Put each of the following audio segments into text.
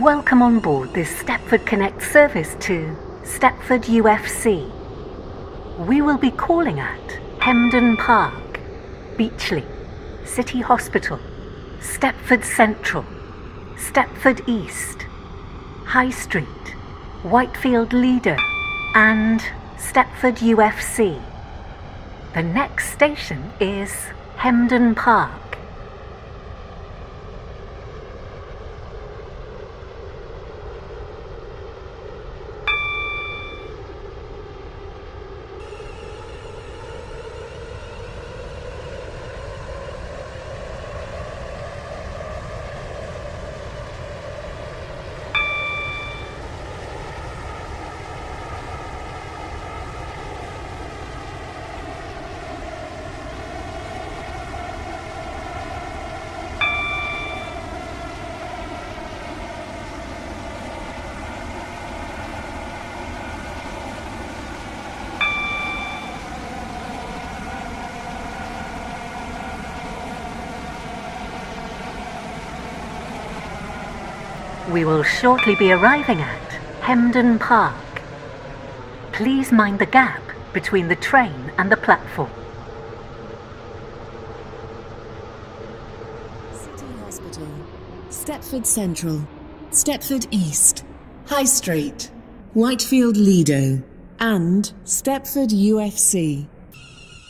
Welcome on board this Stepford Connect service to Stepford UFC. We will be calling at Hemdon Park, Beechley, City Hospital, Stepford Central, Stepford East, High Street, Whitefield Lido, and Stepford UFC. The next station is Hemdon Park. We will shortly be arriving at Hemdon Park. Please mind the gap between the train and the platform. City Hospital, Stepford Central, Stepford East, High Street, Whitefield Lido, and Stepford UFC.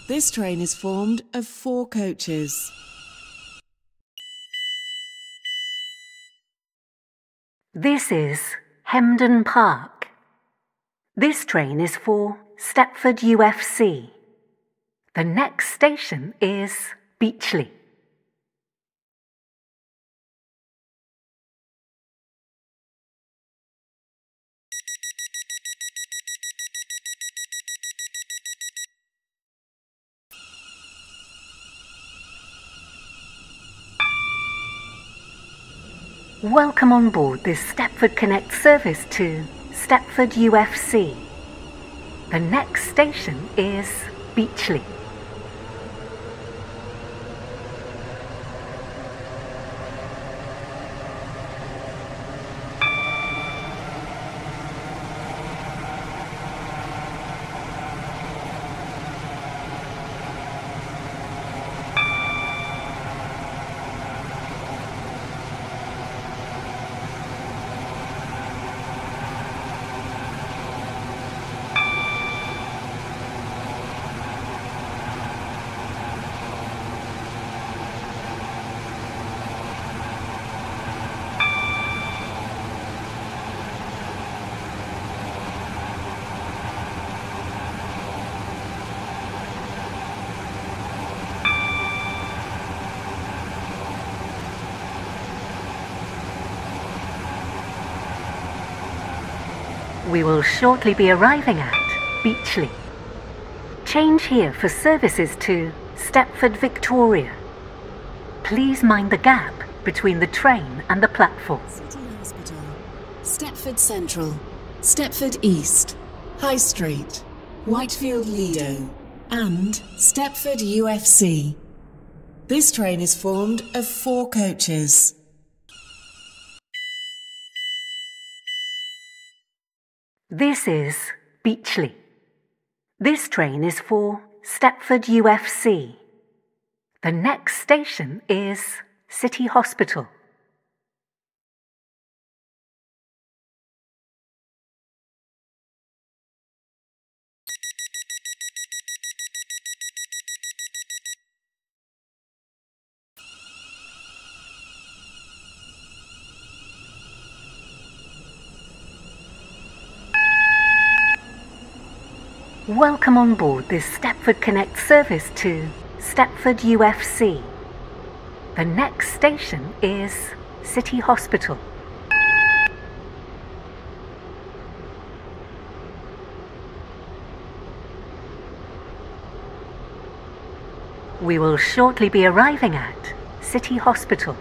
This train is formed of four coaches. This is Hemdon Park. This train is for Stepford UFC. The next station is Beechley. Welcome on board this Stepford Connect service to Stepford UFC. The next station is Beechley. We will shortly be arriving at Beechley. Change here for services to Stepford Victoria. Please mind the gap between the train and the platform. City Hospital, Stepford Central, Stepford East, High Street, Whitefield Lido, and Stepford UFC. This train is formed of four coaches. This is Beechley. This train is for Stepford UFC. The next station is City Hospital. Welcome on board this Stepford Connect service to Stepford UFC. The next station is City Hospital. We will shortly be arriving at City Hospital.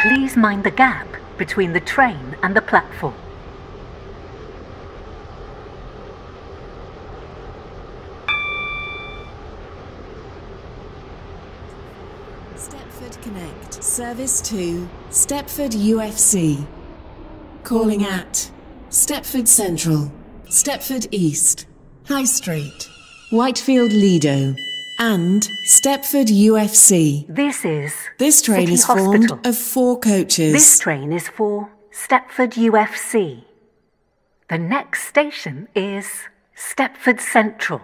Please mind the gap between the train and the platform. Stepford Connect. Service to Stepford UFC. Calling at Stepford Central, Stepford East, High Street, Whitefield Lido, and Stepford UFC. This is This train City is Hospital. formed of four coaches. This train is for Stepford UFC. The next station is Stepford Central.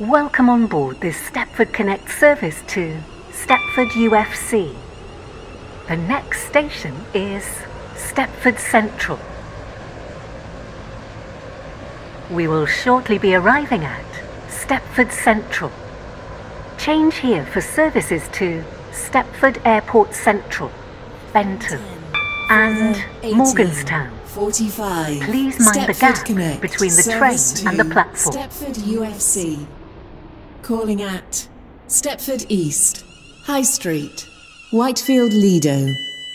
Welcome on board this Stepford Connect service to Stepford UFC. The next station is Stepford Central. We will shortly be arriving at Stepford Central. Change here for services to Stepford Airport Central, Benton, and 18, Morganstown. 45. Please mind the gap Connect, between the train and the platform. Stepford UFC. Calling at Stepford East, High Street, Whitefield Lido,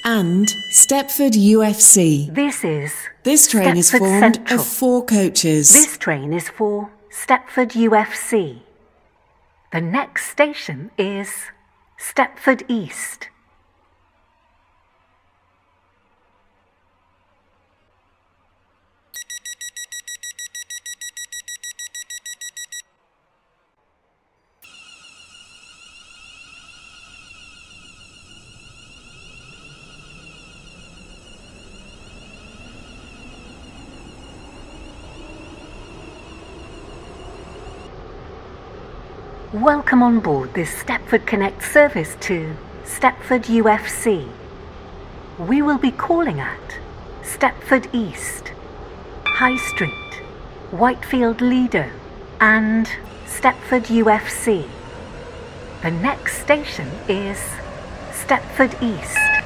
and Stepford UFC. This is This train is Stepford formed Central. of four coaches. This train is for Stepford UFC. The next station is Stepford East. Welcome on board this Stepford Connect service to Stepford UFC. We will be calling at Stepford East, High Street, Whitefield Lido, and Stepford UFC. The next station is Stepford East.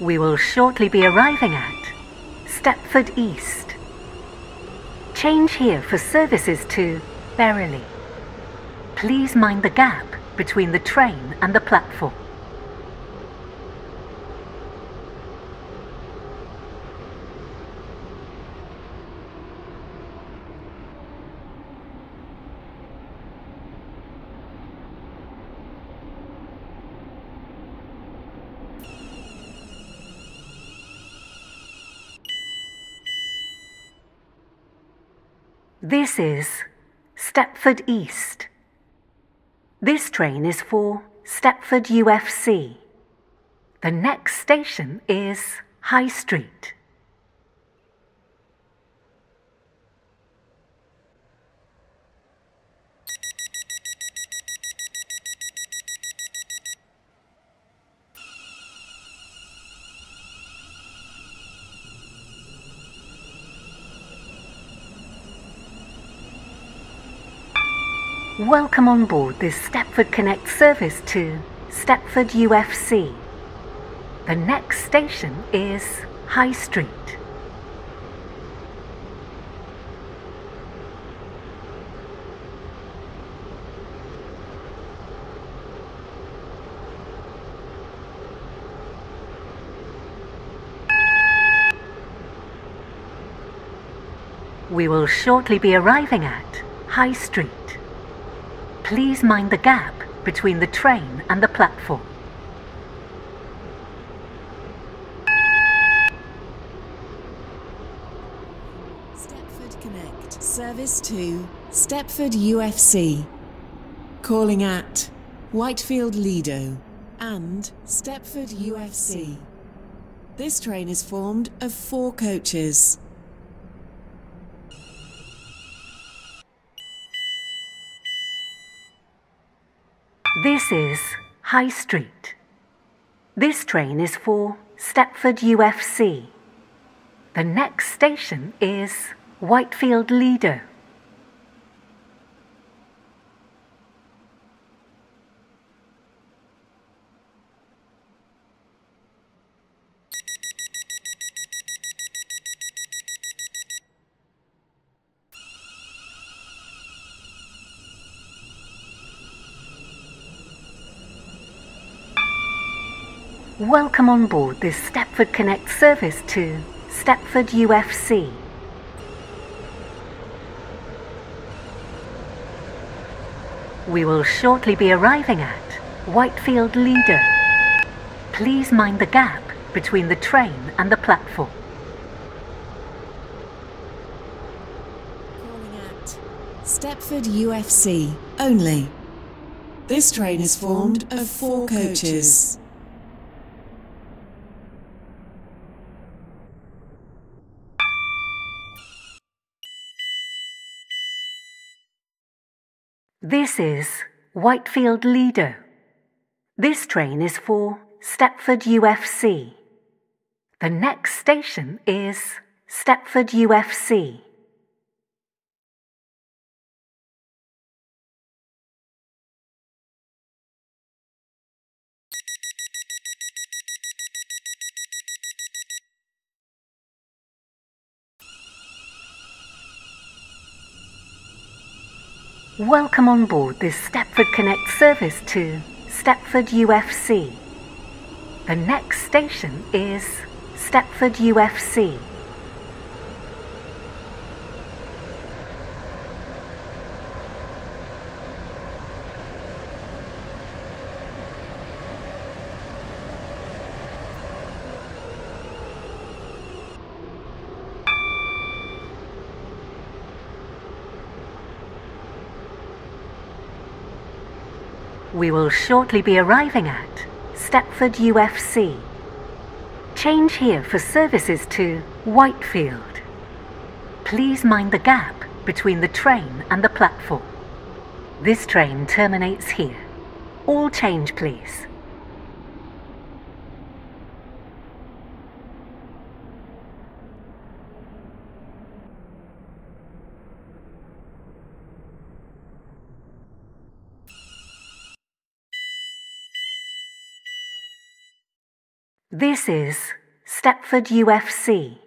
We will shortly be arriving at Stepford East. Change here for services to Berrily. Please mind the gap between the train and the platform. This is Stepford East. This train is for Stepford UFC. The next station is High Street. Welcome on board this Stepford Connect service to Stepford UFC. The next station is High Street. We will shortly be arriving at High Street. Please mind the gap between the train and the platform. Stepford Connect, service to Stepford UFC. Calling at Whitefield Lido and Stepford UFC. This train is formed of four coaches. This is High Street. This train is for Stepford UFC. The next station is Whitefield Lido. Welcome on board this Stepford Connect service to Stepford UFC. We will shortly be arriving at Whitefield Lido. Please mind the gap between the train and the platform. Calling at Stepford UFC only. This train is formed of four coaches. This is Whitefield Lido. This train is for Stepford UFC. The next station is Stepford UFC. Welcome on board this Stepford Connect service to Stepford UFC. The next station is Stepford UFC. We will shortly be arriving at Stepford UFC. Change here for services to Whitefield. Please mind the gap between the train and the platform. This train terminates here. All change, please. This is Stepford UFC.